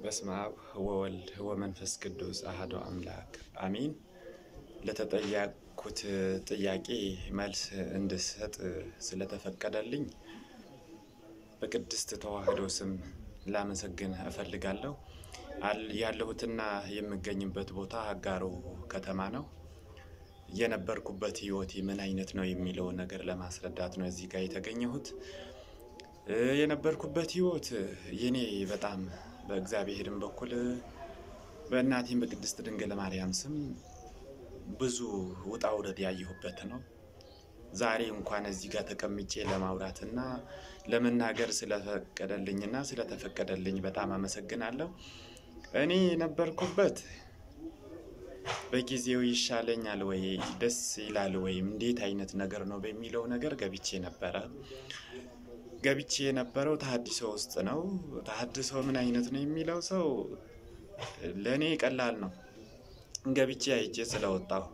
በስመ አብ ወወልድ ወመንፈስ ቅዱስ አሐዱ አምላክ አሚን። ለተጠየቅኩት ጥያቄ መልስ እንድሰጥ ስለተፈቀደልኝ በቅድስት ተዋሕዶ ስም ላመሰግን እፈልጋለሁ። ያለሁትና የምገኝበት ቦታ አጋሮ ከተማ ነው። የነበርኩበት ሕይወቴ ምን አይነት ነው የሚለውን ነገር ለማስረዳት ነው እዚህ ጋር የተገኘሁት። የነበርኩበት ሕይወት የኔ በጣም በእግዚአብሔርም በኩል በእናቴም በቅድስት ድንግል ማርያም ስም ብዙ ውጣ ውረድ ያየሁበት ነው። ዛሬ እንኳን እዚህ ጋር ተቀምጬ ለማውራትና ለመናገር ስለፈቀደልኝና ስለተፈቀደልኝ በጣም አመሰግናለሁ። እኔ የነበርኩበት በጊዜው ይሻለኛል ወይ ደስ ይላል ወይም እንዴት አይነት ነገር ነው በሚለው ነገር ገብቼ ነበረ። ገብቼ የነበረው ተሐድሶ ውስጥ ነው። ተሐድሶ ምን አይነት ነው የሚለው ሰው ለእኔ ቀላል ነው። ገብቼ አይቼ ስለወጣሁ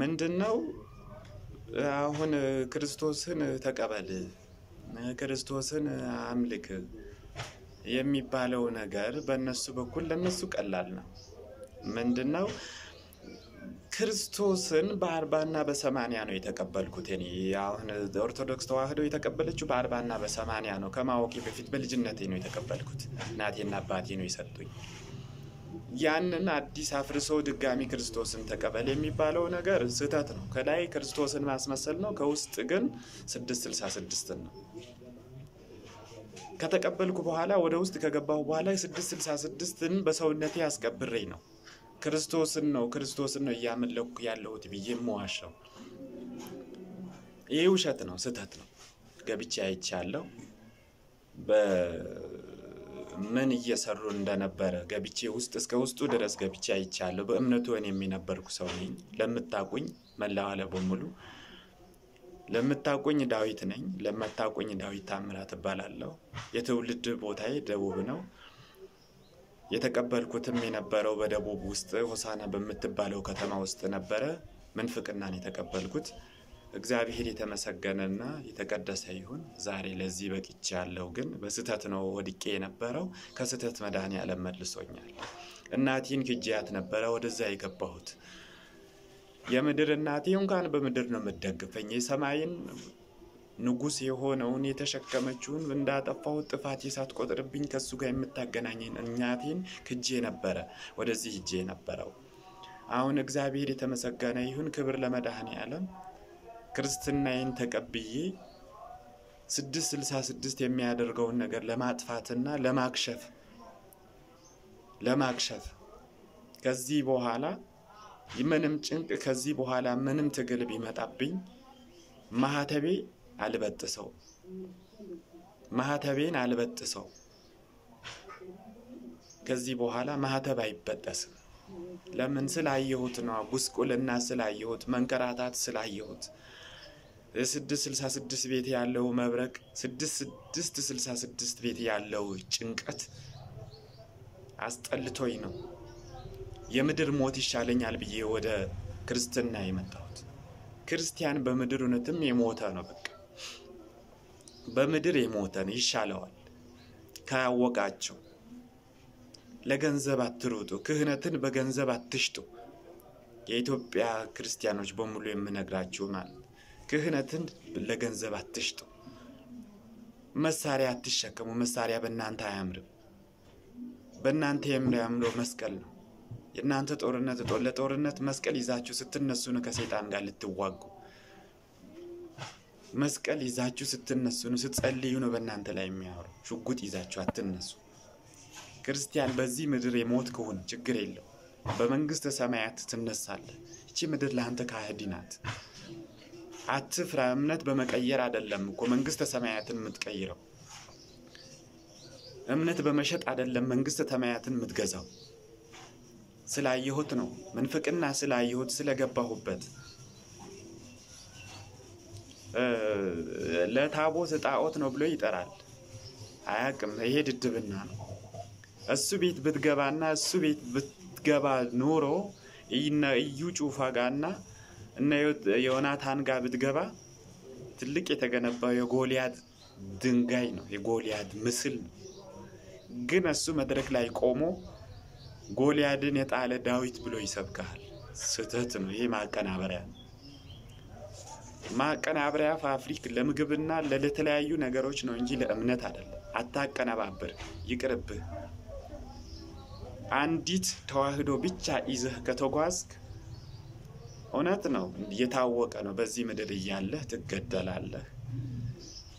ምንድን ነው አሁን ክርስቶስን ተቀበል፣ ክርስቶስን አምልክ የሚባለው ነገር በእነሱ በኩል ለእነሱ ቀላል ነው። ምንድን ነው ክርስቶስን በአርባና በሰማንያ ነው የተቀበልኩት። እኔ አሁን ኦርቶዶክስ ተዋሕዶ የተቀበለችው በአርባና በሰማንያ ነው። ከማወቄ በፊት በልጅነቴ ነው የተቀበልኩት። እናቴና አባቴ ነው የሰጡኝ። ያንን አዲስ አፍርሶ ድጋሚ ክርስቶስን ተቀበል የሚባለው ነገር ስህተት ነው። ከላይ ክርስቶስን ማስመሰል ነው፣ ከውስጥ ግን ስድስት ስልሳ ስድስትን ነው። ከተቀበልኩ በኋላ ወደ ውስጥ ከገባሁ በኋላ የስድስት ስልሳ ስድስትን በሰውነቴ አስቀብሬ ነው ክርስቶስን ነው ክርስቶስን ነው እያመለኩ ያለሁት ብዬ የምዋሸው። ይህ ውሸት ነው፣ ስህተት ነው። ገብቼ አይቻለሁ። በምን እየሰሩ እንደነበረ ገብቼ ውስጥ እስከ ውስጡ ድረስ ገብቼ አይቻለሁ። በእምነቱ እኔም የነበርኩ ሰው ነኝ። ለምታቁኝ መላው በሙሉ ለምታቁኝ ዳዊት ነኝ። ለምታቁኝ ዳዊት ታምራት እባላለሁ። የትውልድ ቦታዬ ደቡብ ነው። የተቀበልኩትም የነበረው በደቡብ ውስጥ ሆሳና በምትባለው ከተማ ውስጥ ነበረ። ምንፍቅናን የተቀበልኩት እግዚአብሔር የተመሰገነና የተቀደሰ ይሁን። ዛሬ ለዚህ በቅቼ ያለው ግን በስህተት ነው ወድቄ የነበረው። ከስህተት መድኃኔዓለም መልሶኛል። እናቴን ክጄያት ነበረ ወደዛ የገባሁት። የምድር እናቴ እንኳን በምድር ነው የምትደግፈኝ። የሰማይን ንጉሥ የሆነውን የተሸከመችውን እንዳጠፋሁት ጥፋት ሳትቆጥርብኝ ከእሱ ጋር የምታገናኘን እናቴን ክጄ ነበረ ወደዚህ ሂጄ ነበረው። አሁን እግዚአብሔር የተመሰገነ ይሁን። ክብር ለመድኃኔዓለም። ክርስትናዬን ተቀብዬ ስድስት ስልሳ ስድስት የሚያደርገውን ነገር ለማጥፋትና ለማክሸፍ ለማክሸፍ ከዚህ በኋላ ምንም ጭንቅ ከዚህ በኋላ ምንም ትግል ቢመጣብኝ ማህተቤ አልበጥሰው ማህተቤን አልበጥሰው። ከዚህ በኋላ ማህተብ አይበጠስም። ለምን? ስላየሁት ነው። ጉስቁልና ስላየሁት፣ መንከራታት ስላየሁት ስድስት ስልሳ ስድስት ቤት ያለው መብረቅ ስድስት ስድስት ስልሳ ስድስት ቤት ያለው ጭንቀት አስጠልቶኝ ነው የምድር ሞት ይሻለኛል ብዬ ወደ ክርስትና የመጣሁት። ክርስቲያን በምድር እውነትም የሞተ ነው። በምድር የሞተን ይሻለዋል። ካያወቃቸው ለገንዘብ አትሩጡ፣ ክህነትን በገንዘብ አትሽጡ። የኢትዮጵያ ክርስቲያኖች በሙሉ የምነግራችሁ ማለት ክህነትን ለገንዘብ አትሽጡ። መሳሪያ አትሸከሙ። መሳሪያ በእናንተ አያምርም። በእናንተ የሚያምረው መስቀል ነው። የእናንተ ጦርነት ለጦርነት መስቀል ይዛችሁ ስትነሱ ነው ከሰይጣን ጋር ልትዋጉ። መስቀል ይዛችሁ ስትነሱ ነው፣ ስትጸልዩ ነው በእናንተ ላይ የሚያወሩ። ሽጉጥ ይዛችሁ አትነሱ። ክርስቲያን በዚህ ምድር የሞት ከሆን ችግር የለው፣ በመንግስተ ሰማያት ትነሳለህ። ይቺ ምድር ለአንተ ካህዲ ናት። አትፍራ። እምነት በመቀየር አይደለም እኮ መንግስተ ሰማያትን የምትቀይረው። እምነት በመሸጥ አይደለም መንግስተ ሰማያትን የምትገዛው። ስላየሁት ነው። ምንፍቅና ስላየሁት ስለገባሁበት ለታቦት ጣዖት ነው ብሎ ይጠራል። አያቅም። ይሄ ድድብና ነው። እሱ ቤት ብትገባና እሱ ቤት ብትገባ ኖሮ እዩ ጩፋ ጋና እነ ዮናታን ጋር ብትገባ ትልቅ የተገነባው የጎልያድ ድንጋይ ነው። የጎልያድ ምስል ነው። ግን እሱ መድረክ ላይ ቆሞ ጎልያድን የጣለ ዳዊት ብሎ ይሰብካል። ስህተት ነው። ይሄ ማቀናበሪያ ነው። ማቀናበሪያ ፋብሪክ ለምግብና ለተለያዩ ነገሮች ነው እንጂ ለእምነት አይደለም። አታቀነባብር፣ ይቅርብህ። አንዲት ተዋህዶ ብቻ ይዘህ ከተጓዝክ እውነት ነው፣ የታወቀ ነው። በዚህ ምድር እያለህ ትገደላለህ፣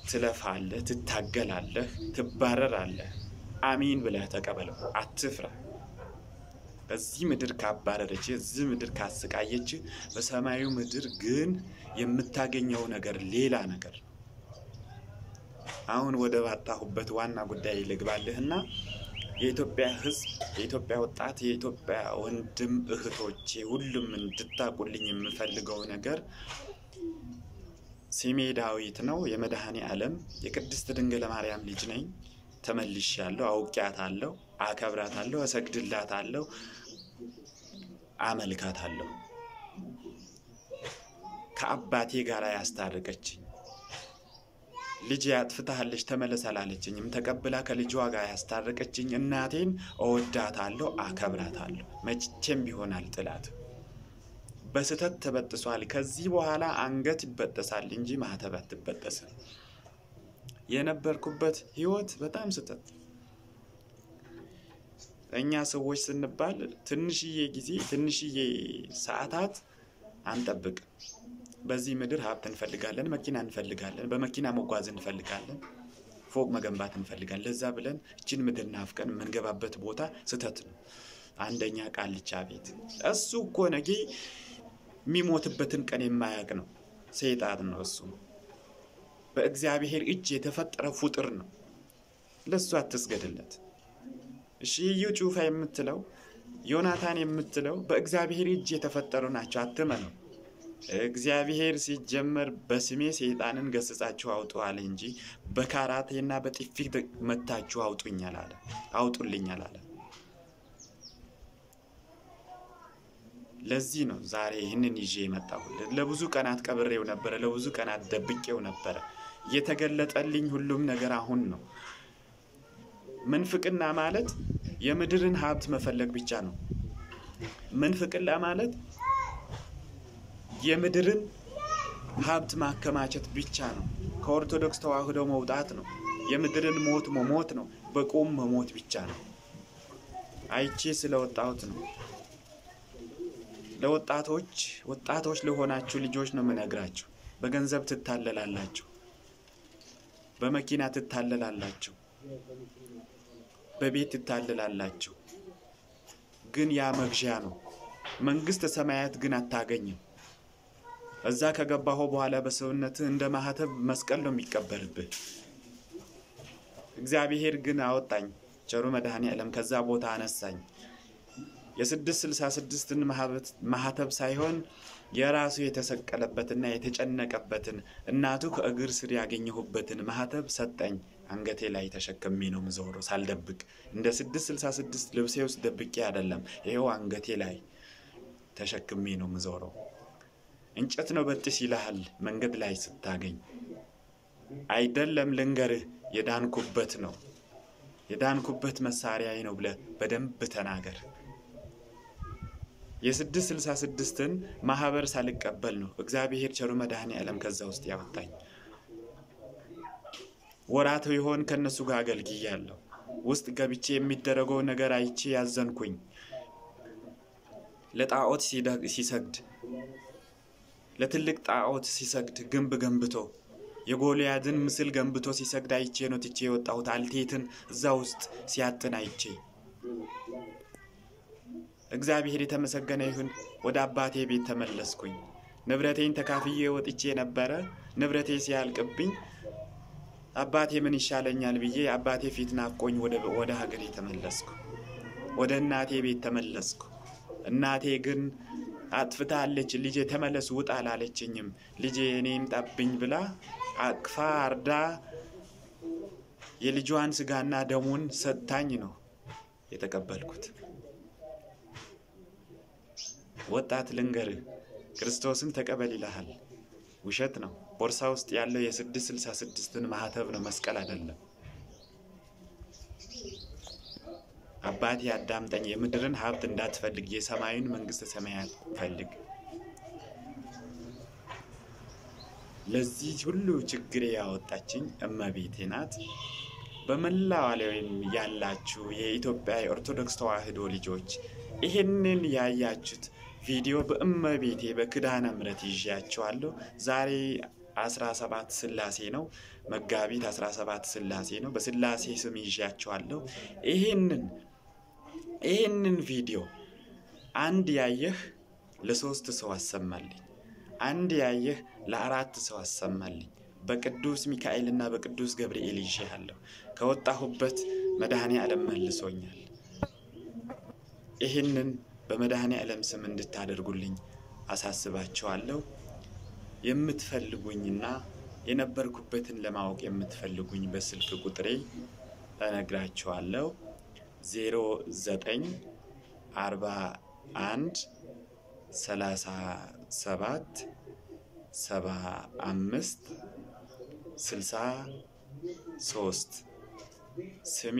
ትለፋለህ፣ ትታገላለህ፣ ትባረራለህ። አሚን ብለህ ተቀበለው፣ አትፍራ። በዚህ ምድር ካባረረች፣ እዚህ ምድር ካሰቃየች፣ በሰማዩ ምድር ግን የምታገኘው ነገር ሌላ ነገር አሁን ወደ ባጣሁበት ዋና ጉዳይ ልግባልህና የኢትዮጵያ ሕዝብ፣ የኢትዮጵያ ወጣት፣ የኢትዮጵያ ወንድም እህቶቼ ሁሉም እንድታቁልኝ የምፈልገው ነገር ስሜ ዳዊት ነው። የመድኃኔ ዓለም የቅድስት ድንግል ማርያም ልጅ ነኝ። ተመልሻለሁ። አውቄያታለሁ፣ አከብራታለሁ፣ እሰግድላታለሁ፣ አመልካታለሁ። ከአባቴ ጋር ያስታረቀችኝ ልጅ አጥፍታለች ተመለስ አላለችኝም። ተቀብላ ከልጇ ጋር ያስታረቀችኝ እናቴን እወዳታለሁ፣ አከብራታለሁ። መቼም ቢሆን አልጥላትም። በስህተት ተበጥሷል። ከዚህ በኋላ አንገት ይበጠሳል እንጂ ማህተብ አትበጠስም። የነበርኩበት ህይወት በጣም ስህተት። እኛ ሰዎች ስንባል ትንሽዬ ጊዜ ትንሽዬ ሰዓታት አንጠብቅም። በዚህ ምድር ሀብት እንፈልጋለን፣ መኪና እንፈልጋለን፣ በመኪና መጓዝ እንፈልጋለን፣ ፎቅ መገንባት እንፈልጋለን። ለዛ ብለን እችን ምድር ናፍቀን የምንገባበት ቦታ ስህተት ነው። አንደኛ ቃልቻ ቤት እሱ እኮ ነገ የሚሞትበትን ቀን የማያውቅ ነው። ሰይጣን ነው እሱ። በእግዚአብሔር እጅ የተፈጠረ ፍጡር ነው። ለእሱ አትስገድለት። እሺ እዩ ጩፋ የምትለው ዮናታን የምትለው በእግዚአብሔር እጅ የተፈጠሩ ናቸው። አትመነው። እግዚአብሔር ሲጀመር በስሜ ሰይጣንን ገስጻችሁ አውጡ እንጂ በካራቴና በጥፊ መታችሁ አውጡኛል አለ አውጡልኛል አለ። ለዚህ ነው ዛሬ ይህንን ይዤ የመጣሁት። ለብዙ ቀናት ቀብሬው ነበረ፣ ለብዙ ቀናት ደብቄው ነበረ። የተገለጠልኝ ሁሉም ነገር አሁን ነው። ምንፍቅና ማለት የምድርን ሀብት መፈለግ ብቻ ነው። ምንፍቅና ማለት የምድርን ሀብት ማከማቸት ብቻ ነው። ከኦርቶዶክስ ተዋህዶ መውጣት ነው። የምድርን ሞት መሞት ነው። በቁም መሞት ብቻ ነው። አይቼ ስለወጣሁት ነው። ለወጣቶች ወጣቶች ለሆናችሁ ልጆች ነው የምነግራችሁ። በገንዘብ ትታለላላችሁ፣ በመኪና ትታለላላችሁ፣ በቤት ትታለላላችሁ። ግን ያ መግዣ ነው። መንግስተ ሰማያት ግን አታገኝም። እዛ ከገባሁ በኋላ በሰውነትህ እንደ ማህተብ መስቀል ነው የሚቀበልብህ። እግዚአብሔር ግን አወጣኝ። ቸሩ መድኃኔ ዓለም ከዛ ቦታ አነሳኝ። የስድስት ስልሳ ስድስትን ማህተብ ሳይሆን የራሱ የተሰቀለበትና የተጨነቀበትን እናቱ ከእግር ስር ያገኘሁበትን ማህተብ ሰጠኝ። አንገቴ ላይ ተሸክሜ ነው ምዞረው ሳልደብቅ። እንደ ስድስት ስልሳ ስድስት ልብሴ ውስጥ ደብቄ አይደለም። ይኸው አንገቴ ላይ ተሸክሜ ነው ምዞረው። እንጨት ነው በጥስ ይልሃል መንገድ ላይ ስታገኝ። አይደለም ልንገርህ፣ የዳንኩበት ነው የዳንኩበት መሳሪያዬ ነው ብለህ በደንብ ተናገር። የስድስት ስልሳ ስድስትን ማህበር ሳልቀበል ነው እግዚአብሔር ቸሩ መድኃኔ ዓለም ከዛ ውስጥ ያወጣኝ። ወራት ይሆን ከእነሱ ጋር አገልግያለሁ። ውስጥ ገብቼ የሚደረገው ነገር አይቼ ያዘንኩኝ። ለጣዖት ሲሰግድ ለትልቅ ጣዖት ሲሰግድ ግንብ ገንብቶ የጎልያድን ምስል ገንብቶ ሲሰግድ አይቼ ነው ትቼ የወጣሁት። አልቴትን እዛ ውስጥ ሲያጥን አይቼ እግዚአብሔር የተመሰገነ ይሁን። ወደ አባቴ ቤት ተመለስኩኝ። ንብረቴን ተካፍዬ ወጥቼ ነበረ። ንብረቴ ሲያልቅብኝ አባቴ ምን ይሻለኛል ብዬ አባቴ ፊት ናፍቆኝ ወደ ሀገሬ ተመለስኩ። ወደ እናቴ ቤት ተመለስኩ። እናቴ ግን አጥፍታለች፣ ልጄ ተመለስ ውጣ አላለችኝም። ልጄ እኔም ጠብኝ ብላ አቅፋ አርዳ የልጇን ስጋና ደሙን ሰጥታኝ ነው የተቀበልኩት። ወጣት ልንገርህ፣ ክርስቶስን ተቀበል ይልሃል። ውሸት ነው። ቦርሳ ውስጥ ያለው የስድስት ስልሳ ስድስትን ማህተብ ነው፣ መስቀል አይደለም። አባቴ አዳምጠኝ፣ የምድርን ሀብት እንዳትፈልግ የሰማዩን መንግስተ ሰማያት ፈልግ። ለዚህ ሁሉ ችግሬ ያወጣችኝ እመቤቴ ናት። በመላው ዓለም ያላችሁ የኢትዮጵያ የኦርቶዶክስ ተዋሕዶ ልጆች ይህንን ያያችሁት ቪዲዮ በእመቤቴ በኪዳነ ምሕረት ይዣችኋለሁ። ዛሬ 17 ስላሴ ነው። መጋቢት 17 ስላሴ ነው። በስላሴ ስም ይዣችኋለሁ። ይህንን ይህንን ቪዲዮ አንድ ያየህ ለሶስት ሰው አሰማልኝ። አንድ ያየህ ለአራት ሰው አሰማልኝ። በቅዱስ ሚካኤልና በቅዱስ ገብርኤል ይዤሃለሁ። ከወጣሁበት መድኃኔ ዓለም መልሶኛል። ይህንን በመድኃኔ ዓለም ስም እንድታደርጉልኝ አሳስባችኋለሁ። የምትፈልጉኝና የነበርኩበትን ለማወቅ የምትፈልጉኝ በስልክ ቁጥሬ እነግራችኋለሁ። ዜሮ ዘጠኝ አርባ አንድ ሰላሳ ሰባት ሰባ አምስት ስልሳ ሶስት ስሜ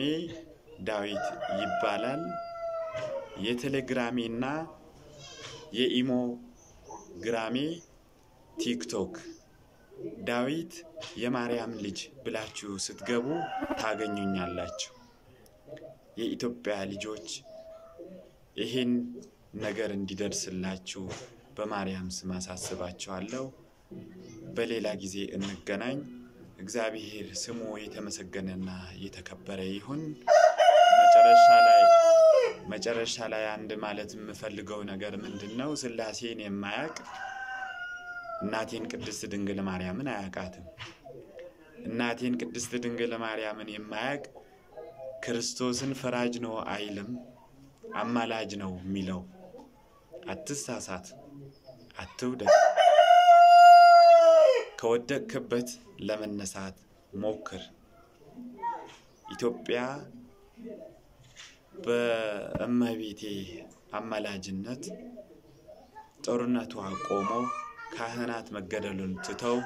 ዳዊት ይባላል። የቴሌግራሜና የኢሞ ግራሜ ቲክቶክ ዳዊት የማርያም ልጅ ብላችሁ ስትገቡ ታገኙኛላችሁ። የኢትዮጵያ ልጆች ይህን ነገር እንዲደርስላችሁ በማርያም ስም አሳስባችኋለሁ። በሌላ ጊዜ እንገናኝ። እግዚአብሔር ስሙ የተመሰገነና የተከበረ ይሁን። መጨረሻ ላይ መጨረሻ ላይ አንድ ማለት የምፈልገው ነገር ምንድን ነው? ስላሴን የማያውቅ እናቴን ቅድስት ድንግል ማርያምን አያውቃትም። እናቴን ቅድስት ድንግል ማርያምን የማያውቅ ክርስቶስን ፈራጅ ነው አይልም፣ አማላጅ ነው የሚለው። አትሳሳት፣ አትውደቅ። ከወደቅክበት ለመነሳት ሞክር። ኢትዮጵያ በእመቤቴ አማላጅነት ጦርነቷ ቆሞ ካህናት መገደሉን ትተው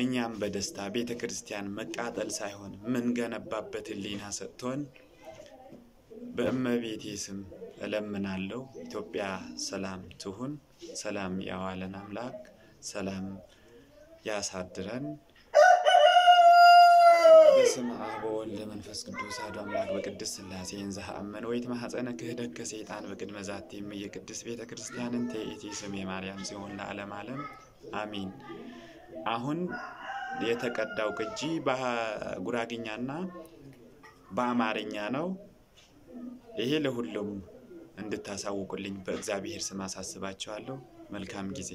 እኛም በደስታ ቤተ ክርስቲያን መቃጠል ሳይሆን ምንገነባበት ሕሊና ሰጥቶን በእመቤቴ ስም እለምናለሁ። ኢትዮጵያ ሰላም ትሁን። ሰላም ያዋለን አምላክ ሰላም ያሳድረን። በስመ አብ ወወልድ መንፈስ ቅዱስ አሐዱ አምላክ በቅድስት ሥላሴ እንዘ ወይት ማኅፀነ ክህደት ከሰይጣን በቅድመ ዛቲ የቅድስት ቤተ ክርስቲያንን ተኢቲ ስም የማርያም ሲሆን ለዓለም ዓለም አሚን። አሁን የተቀዳው ቅጂ በጉራግኛና በአማርኛ ነው። ይሄ ለሁሉም እንድታሳውቁልኝ በእግዚአብሔር ስም አሳስባችኋለሁ። መልካም ጊዜ